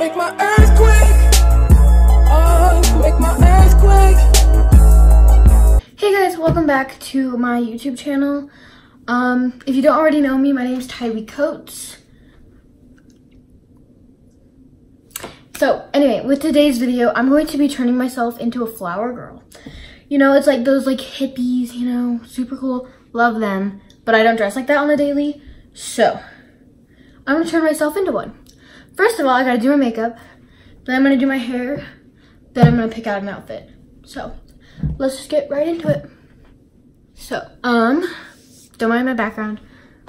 make my earthquake. Oh, make my earthquake. Hey guys, welcome back to my YouTube channel. Um, if you don't already know me, my name is Tylee Coates. So anyway, with today's video, I'm going to be turning myself into a flower girl. You know, it's like those like hippies, you know, super cool, love them, but I don't dress like that on the daily. So, I'm gonna turn myself into one. First of all, I gotta do my makeup, then I'm gonna do my hair, then I'm gonna pick out an outfit. So, let's just get right into it. So, um, don't mind my background.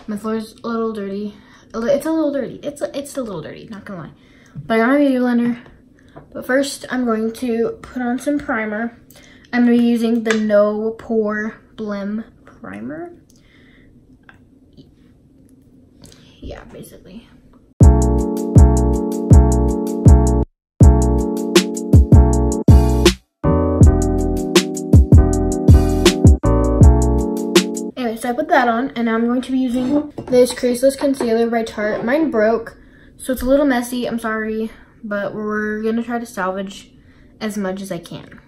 My floor's a little dirty. It's a little dirty. It's a, it's a little dirty, not gonna lie. But I got my beauty blender. But first, I'm going to put on some primer. I'm gonna be using the No Pore Blim Primer. Yeah, basically. I put that on, and I'm going to be using this Creaseless Concealer by Tarte. Mine broke, so it's a little messy, I'm sorry, but we're gonna try to salvage as much as I can,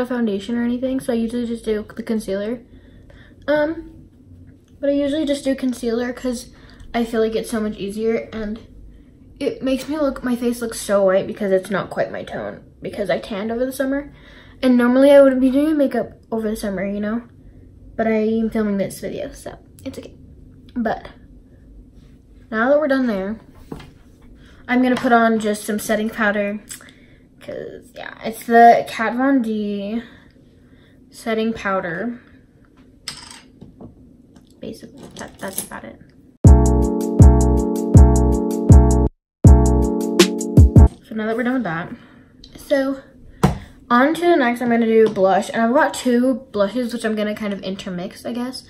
lot of foundation or anything, so I usually just do the concealer. Um, but I usually just do concealer because I feel like it's so much easier and it makes me look, my face looks so white because it's not quite my tone because I tanned over the summer. And normally I would be doing makeup over the summer, you know, but I am filming this video, so it's okay. But now that we're done there, I'm gonna put on just some setting powder because yeah it's the Kat Von D setting powder. Basically that, that's about it. So now that we're done with that so on to the next I'm going to do blush and I've got two blushes which I'm going to kind of intermix I guess.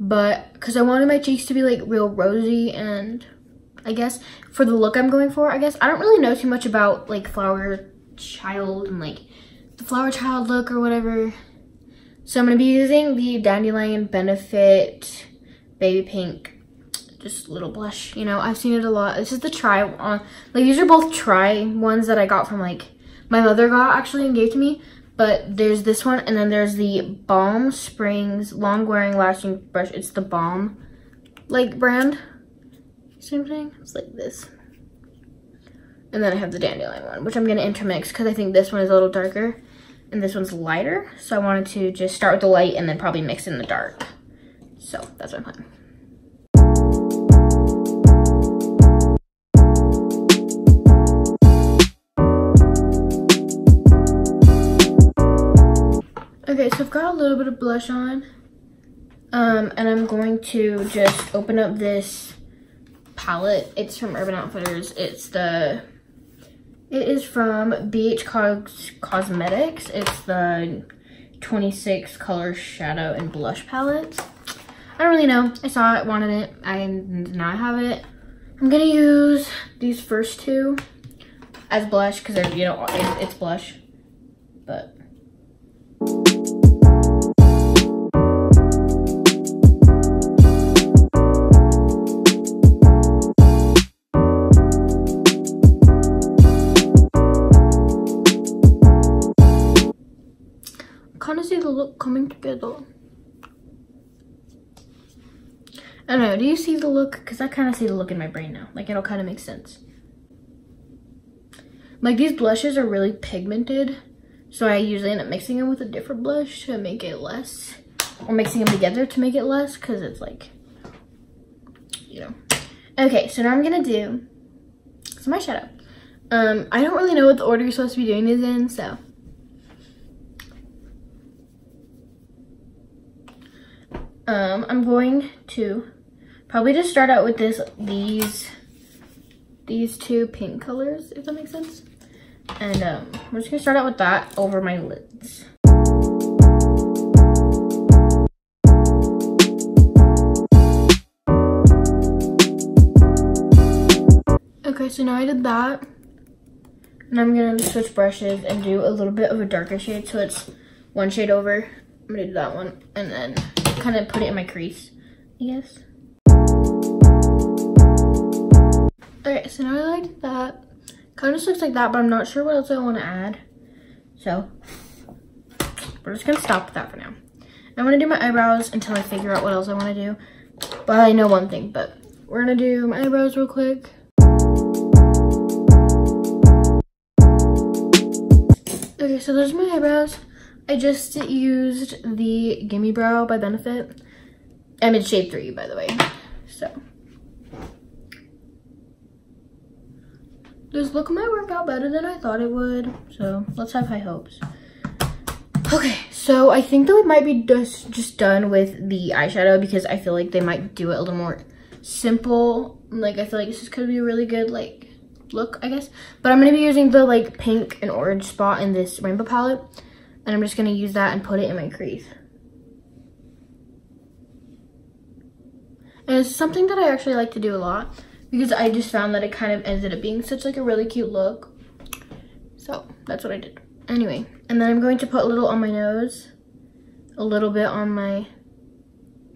But because I wanted my cheeks to be like real rosy and I guess for the look I'm going for I guess I don't really know too much about like flower child and like the flower child look or whatever. So I'm gonna be using the Dandelion Benefit Baby Pink, just little blush. You know, I've seen it a lot. This is the try on, like these are both try ones that I got from like, my mother got actually and gave to me. But there's this one and then there's the Balm Springs Long Wearing Lasting Brush. It's the Balm like brand. Same thing, it's like this. And then I have the dandelion one, which I'm gonna intermix because I think this one is a little darker and this one's lighter. So I wanted to just start with the light and then probably mix in the dark. So that's I'm planning. Okay, so I've got a little bit of blush on. Um, and I'm going to just open up this palette. It's from Urban Outfitters. It's the it is from BH Cos Cosmetics. It's the 26 color shadow and blush palette. I don't really know. I saw it, wanted it. I now have it. I'm gonna use these first two as blush because they're, you know, it's blush. But coming together. I don't know, do you see the look? Because I kind of see the look in my brain now. Like, it'll kind of make sense. Like, these blushes are really pigmented. So I usually end up mixing them with a different blush to make it less. Or mixing them together to make it less. Because it's like, you know. Okay, so now I'm going to do some eyeshadow. Um, I don't really know what the order you're supposed to be doing these in, so Um, I'm going to probably just start out with this these these two pink colors, if that makes sense. And um, we're just gonna start out with that over my lids. Okay, so now I did that. And I'm gonna switch brushes and do a little bit of a darker shade. So it's one shade over. I'm gonna do that one and then kind of put it in my crease, I guess. Okay, so now I like that. Kind of just looks like that, but I'm not sure what else I want to add. So, we're just gonna stop with that for now. I'm gonna do my eyebrows until I figure out what else I want to do. But I know one thing, but we're gonna do my eyebrows real quick. Okay, so there's my eyebrows. I just used the Gimme Brow by Benefit. I'm in shade 3, by the way. So. This look might work out better than I thought it would. So, let's have high hopes. Okay, so I think that we might be just, just done with the eyeshadow because I feel like they might do it a little more simple. Like, I feel like this is gonna be a really good, like, look, I guess. But I'm going to be using the like pink and orange spot in this rainbow palette. And I'm just to use that and put it in my crease. And it's something that I actually like to do a lot because I just found that it kind of ended up being such like a really cute look. So that's what I did. Anyway, and then I'm going to put a little on my nose, a little bit on my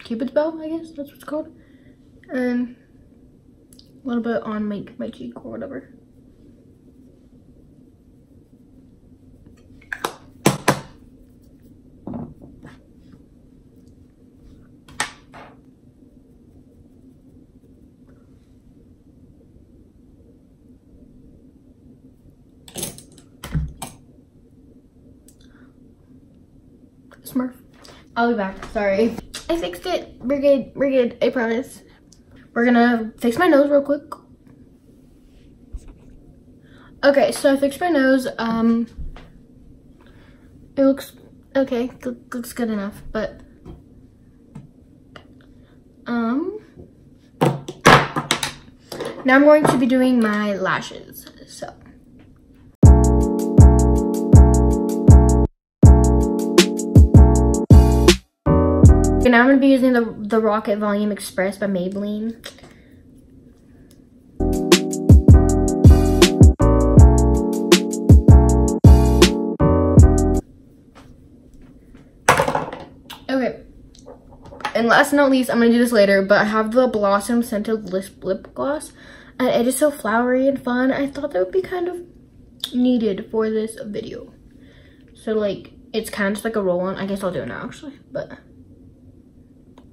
cupid's bow, I guess that's what's called. And a little bit on my, my cheek or whatever. Smurf. I'll be back, sorry. I fixed it. We're good, we're good, I promise. We're gonna fix my nose real quick. Okay, so I fixed my nose. Um, it looks okay. Looks good enough, but um, now I'm going to be doing my lashes. Okay, now I'm to be using the, the Rocket Volume Express by Maybelline. Okay. And last but not least, I'm to do this later, but I have the Blossom Scented Lip, lip Gloss. And it is so flowery and fun. I thought that would be kind of needed for this video. So, like, it's kind of just like a roll-on. I guess I'll do it now, actually. But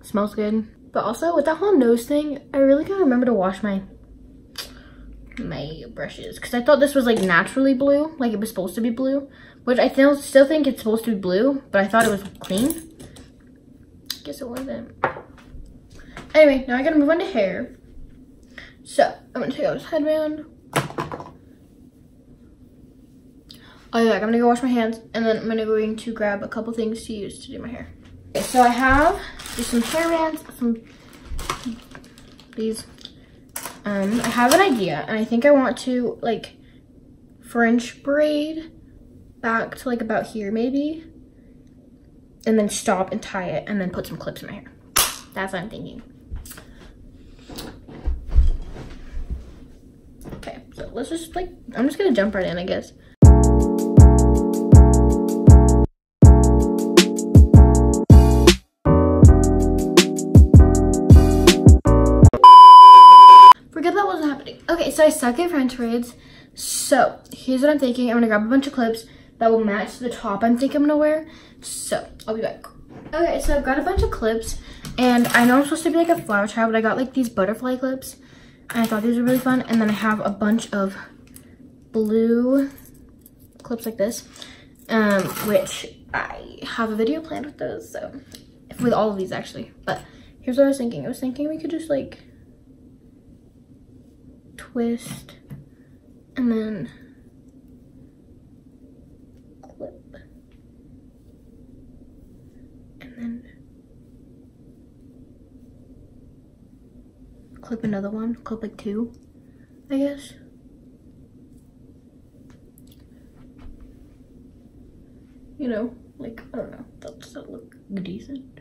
smells good. But also with that whole nose thing, I really gotta remember to wash my my brushes because I thought this was like naturally blue, like it was supposed to be blue, which I still still think it's supposed to be blue, but I thought it was clean. Guess it wasn't. Anyway, now I gotta move on to hair. So I'm gonna take out this headband. Oh yeah, I'm gonna go wash my hands and then I'm gonna going to grab a couple things to use to do my hair. So I have just some hair bands, some these. Um, I have an idea, and I think I want to like French braid back to like about here maybe, and then stop and tie it, and then put some clips in my hair. That's what I'm thinking. Okay, so let's just like, I'm just gonna jump right in, I guess. So I suck at French braids. So here's what I'm thinking. I'm gonna grab a bunch of clips that will match the top I'm thinking I'm gonna wear. So I'll be back. Okay, so I've got a bunch of clips and I know I'm supposed to be like a flower child, but I got like these butterfly clips and I thought these were really fun. And then I have a bunch of blue clips like this, um, which I have a video planned with those. So with all of these actually, but here's what I was thinking. I was thinking we could just like twist, and then clip. And then clip another one, clip like two, I guess. You know, like, I don't know, does that look decent?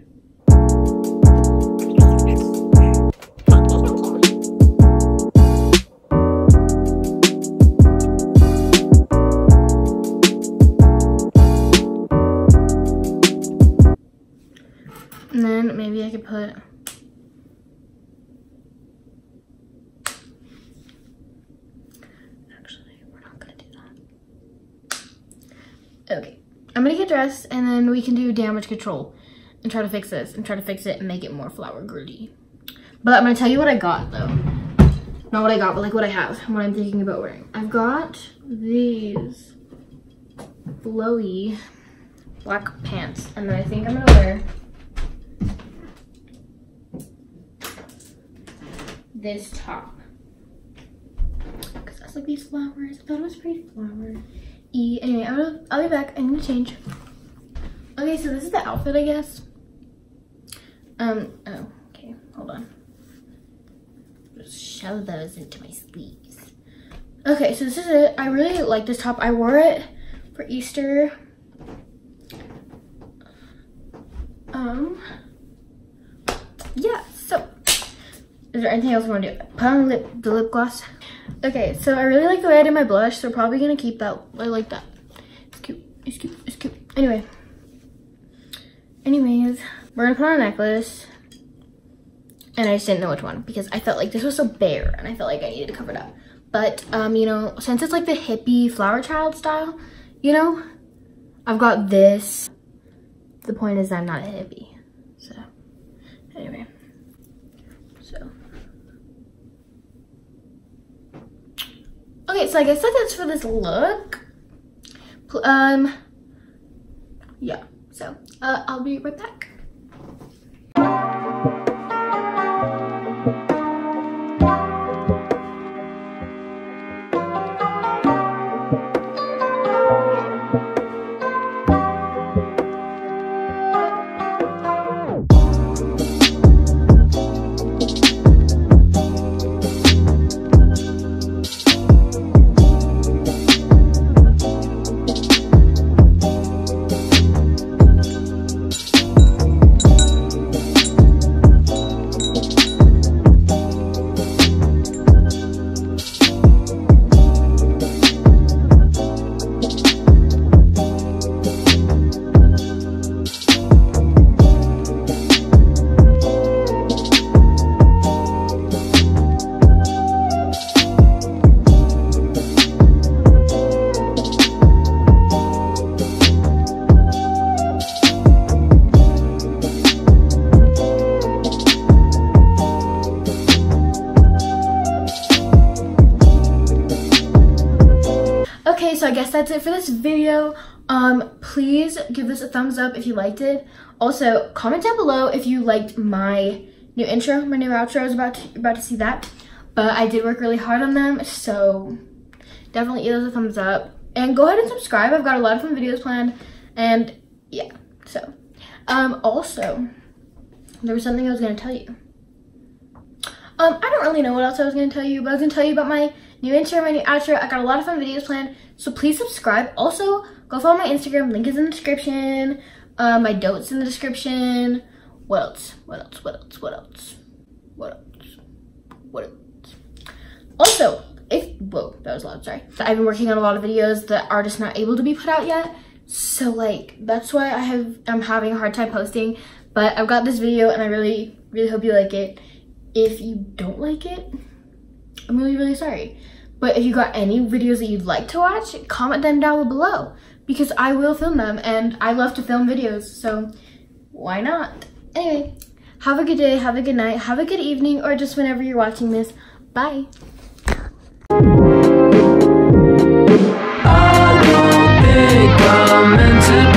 Dressed and then we can do damage control and try to fix this and try to fix it and make it more flower girly. But I'm gonna tell you what I got though. Not what I got, but like what I have, and what I'm thinking about wearing. I've got these flowy black pants and then I think I'm gonna wear this top. Cause that's like these flowers. I thought it was pretty flower. E anyway, I'll, I'll be back. I need to change. Okay, so this is the outfit, I guess. Um, oh, okay, hold on. Just shove those into my sleeves. Okay, so this is it. I really like this top. I wore it for Easter. Um, yeah, so is there anything else I want to do? Put on lip, the lip gloss. Okay, so I really like the way I did my blush, so probably gonna keep that. I like that. It's cute. It's cute. It's cute. Anyway. Anyways, we're gonna put on a necklace. And I just didn't know which one because I felt like this was so bare and I felt like I needed to cover it up. But, um, you know, since it's like the hippie flower child style, you know, I've got this. The point is I'm not a hippie. So, anyway. So. Okay, so I guess that's for this look. Um, yeah, uh, I'll be right back. Um, please give this a thumbs up if you liked it. Also, comment down below if you liked my new intro, my new outro. I was about to, about to see that. But I did work really hard on them, so definitely give those a thumbs up. And go ahead and subscribe. I've got a lot of fun videos planned. And yeah, so. Um, also, there was something I was going to tell you. Um, I don't really know what else I was going to tell you, but I was going to tell you about my new intro, my new outro. I got a lot of fun videos planned, so please subscribe. Also, go follow my Instagram. Link is in the description. Uh, my Dote's in the description. What else? What else? What else? What else? What else? What else? Also, if whoa, that was loud. Sorry. I've been working on a lot of videos that are just not able to be put out yet. So like that's why I have I'm having a hard time posting. But I've got this video and I really really hope you like it. If you don't like it, I'm really really sorry. But if you got any videos that you'd like to watch, comment them down below because I will film them and I love to film videos. So why not? Anyway, have a good day, have a good night, have a good evening, or just whenever you're watching this. Bye. think I'm meant to